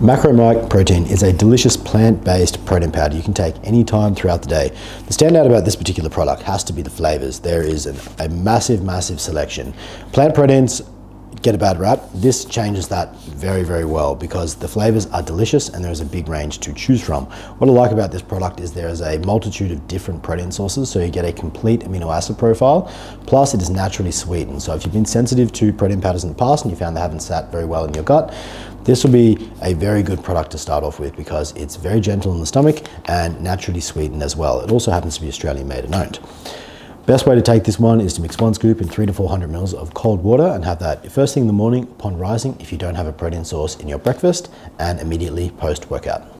Macro Mike protein is a delicious plant-based protein powder you can take any time throughout the day. The standout about this particular product has to be the flavors. There is an, a massive, massive selection. Plant proteins get a bad rap. This changes that very, very well because the flavors are delicious and there's a big range to choose from. What I like about this product is there is a multitude of different protein sources, so you get a complete amino acid profile, plus it is naturally sweetened. So if you've been sensitive to protein powders in the past and you found they haven't sat very well in your gut, this will be a very good product to start off with because it's very gentle in the stomach and naturally sweetened as well. It also happens to be Australian made and owned. Best way to take this one is to mix one scoop in three to 400 mils of cold water and have that first thing in the morning upon rising if you don't have a protein source in your breakfast and immediately post workout.